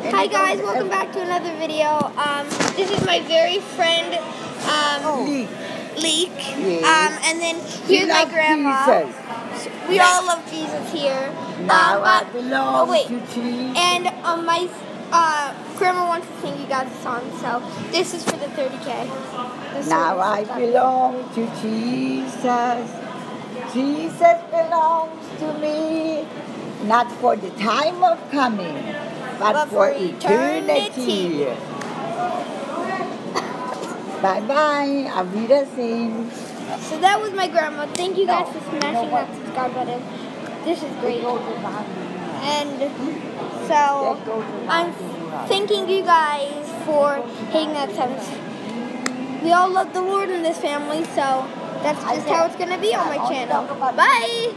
Hi guys, welcome back to another video. Um, this is my very friend, um, Leak. Leek. Yes. Um, and then here's my grandma. Jesus. We all love Jesus here. Now Um, I belong oh, wait. to Jesus. And um, my uh, grandma wants to sing you guys a song, so this is for the 30k. This now I belong to Jesus. Jesus belongs to me, not for the time of coming, but, for eternity. bye bye. Auf Wiedersehen. So that was my grandma. Thank you guys No, for smashing that subscribe button. This is great. And so I'm thanking you guys for hitting that seven. We all love the Lord in this family, so that's just how it's gonna be on my channel. Bye.